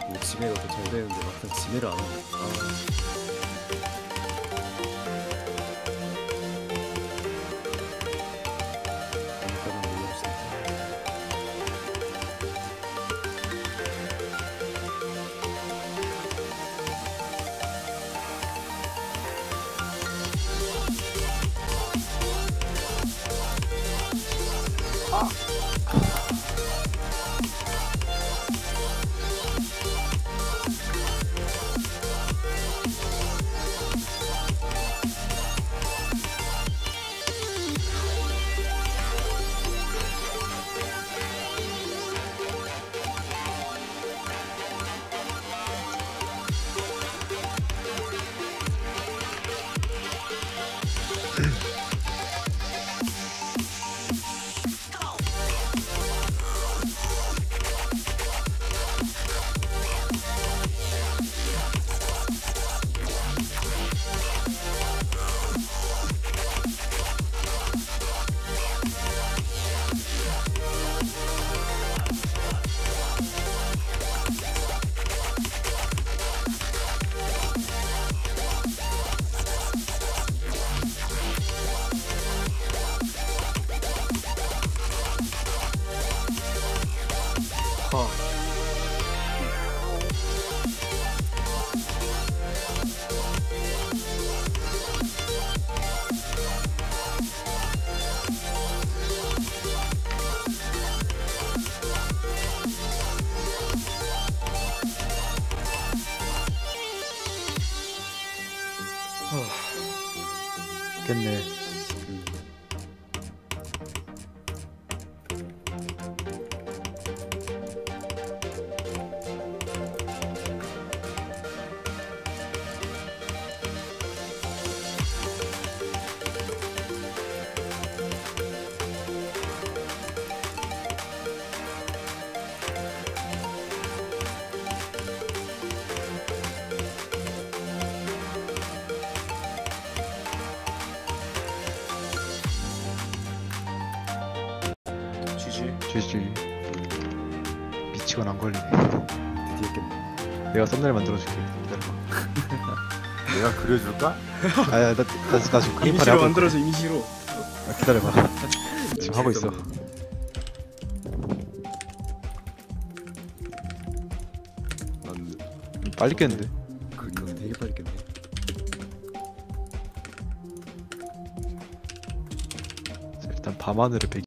같고 집에 가도 잘 되는데 막상 집에를 안 하니까. Peace. Oh, good Goodness. GG. GG. 미치건 안 걸리네. 드디어 깼네. 내가 썸네일 만들어줄게. 기다려봐. 내가 그려줄까? 아야 나, 나, 나 지금 그림판에 이미지로 하고 만들어서. 있- 아, 기다려봐. 지금 하고 있어. 난 빨리 깼는데. 그건 되게 빨리 깼네. 자, 일단 밤하늘의 배